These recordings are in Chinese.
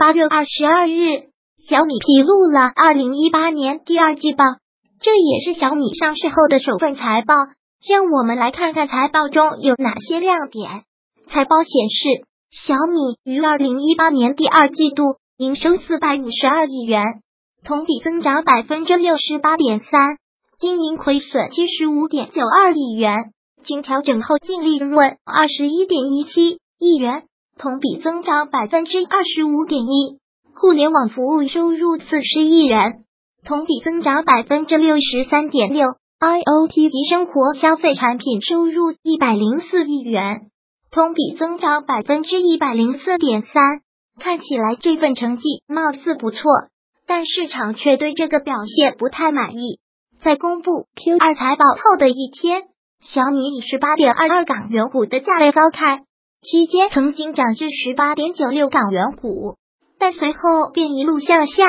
八月二十二日，小米披露了二零一八年第二季报，这也是小米上市后的首份财报。让我们来看看财报中有哪些亮点。财报显示，小米于二零一八年第二季度营收四百五十二亿元，同比增长百分之六十八点三，经营亏损七十五点九二亿元，经调整后净利润二十一点一七亿元，同比增长百分之二十五点一。互联网服务收入四十亿元，同比增长百分之六十三点六。IOT 及生活消费产品收入一百零四亿元，同比增长百分之一百零四点三。看起来这份成绩貌似不错，但市场却对这个表现不太满意。在公布 Q 二财报后的一天，小米以十八点二二港元股的价位高开，期间曾经涨至十八点九六港元股，但随后便一路向下，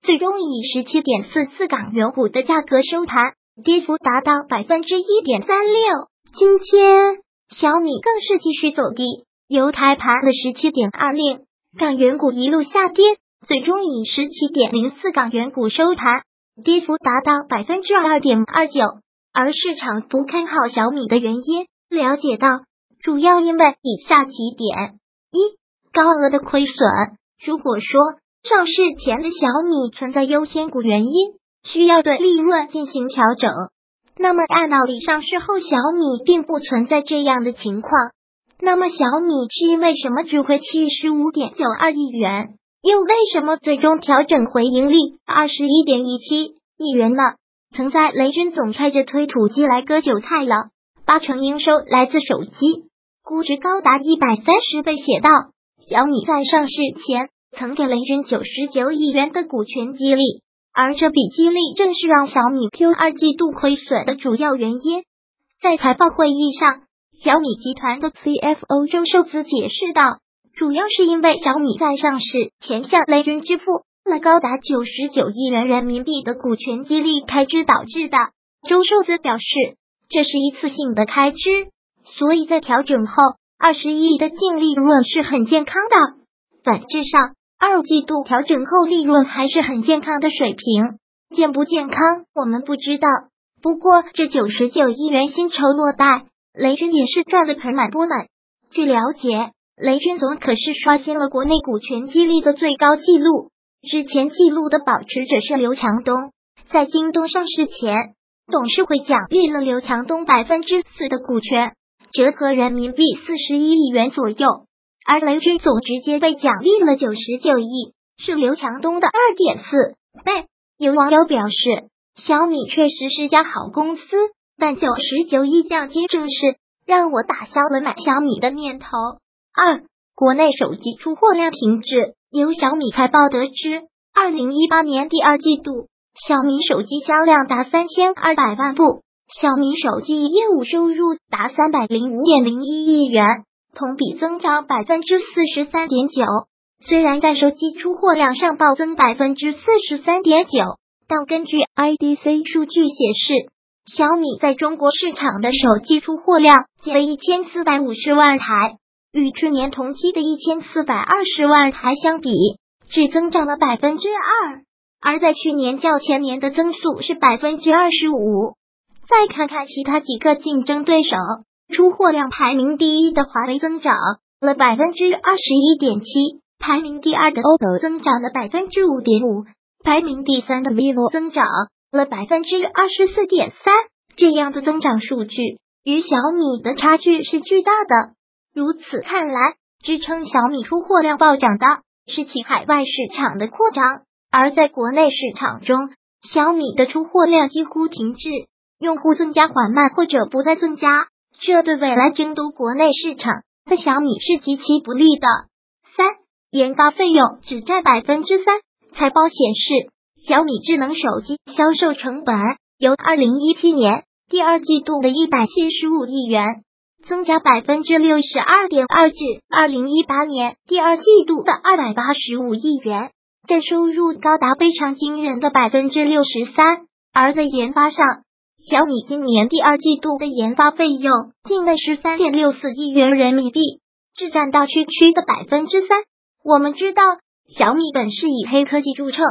最终以十七点四四港元股的价格收盘。跌幅达到百分之一点三六。今天小米更是继续走低，由台盘的十七点二零港元股一路下跌，最终以十七点零四港元股收盘，跌幅达到百分之二点二九。而市场不看好小米的原因，了解到主要因为以下几点：一、高额的亏损。如果说上市前的小米存在优先股原因。需要对利润进行调整。那么按道理，上市后小米并不存在这样的情况。那么小米是因为什么只亏七十五点九二亿元？又为什么最终调整回盈利二十一点一七亿元呢？曾在雷军总开着推土机来割韭菜了，八成营收来自手机，估值高达一百三十倍。写道：小米在上市前曾给雷军九十九亿元的股权激励。而这笔激励正是让小米 Q 二季度亏损的主要原因。在财报会议上，小米集团的 CFO 周受资解释道，主要是因为小米在上市前向雷军支付了高达九十九亿元人民币的股权激励开支导致的。周受资表示，这是一次性的开支，所以在调整后，二十亿的净利润是很健康的。本质上。二季度调整后利润还是很健康的水平，健不健康我们不知道。不过这九十九亿元薪酬落袋，雷军也是赚得盆满钵满。据了解，雷军总可是刷新了国内股权激励的最高纪录，之前纪录的保持者是刘强东。在京东上市前，董事会奖励了刘强东百分之四的股权，折合人民币四十一亿元左右。而雷军总直接被奖励了九十九亿，是刘强东的二点四倍。有网友表示，小米确实是家好公司，但九十九亿奖金正是让我打消了买小米的念头。二，国内手机出货量停滞。由小米财报得知，二零一八年第二季度，小米手机销量达三千二百万部，小米手机业务收入达三百零五点零一亿元。同比增长百分之四十三点九，虽然在手机出货量上暴增百分之四十三点九，但根据 IDC 数据显示，小米在中国市场的手机出货量仅为一千四百五十万台，与去年同期的一千四百二十万台相比，只增长了百分之二，而在去年较前年的增速是百分之二十五。再看看其他几个竞争对手。出货量排名第一的华为增长了百分之二十一点七，排名第二的 OPPO 增长了百分之五点五，排名第三的 vivo 增长了百分之二十四点三。这样的增长数据与小米的差距是巨大的。如此看来，支撑小米出货量暴涨的是其海外市场的扩张，而在国内市场中，小米的出货量几乎停滞，用户增加缓慢或者不再增加。这对未来争夺国内市场的小米是极其不利的。三，研发费用只占百分之三。财报显示，小米智能手机销售成本由二零一七年第二季度的一百七十五亿元，增加百分之六十二点二至二零一八年第二季度的二百八十五亿元，占收入高达非常惊人的百分之六十三。而在研发上，小米今年第二季度的研发费用近为十三点六四亿元人民币，只占到区区的百分之三。我们知道，小米本是以黑科技著称，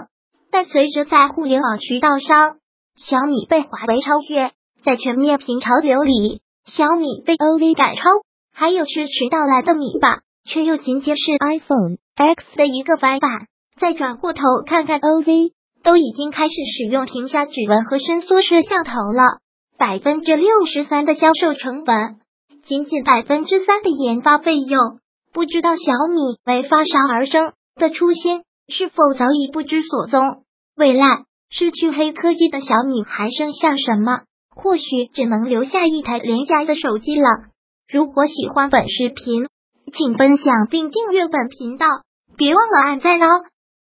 但随着在互联网渠道上，小米被华为超越，在全面屏潮流里，小米被 OV 赶超，还有迟迟到来的米吧，却又仅仅是 iPhone X 的一个翻版。再转过头看看 OV，都已经开始使用屏下指纹和伸缩摄像头了，百分之六十三的销售成本，仅仅百分之三的研发费用，不知道小米为发烧而生的初心是否早已不知所踪？未来失去黑科技的小米还剩下什么？或许只能留下一台廉价的手机了。如果喜欢本视频，请分享并订阅本频道，别忘了按赞哦！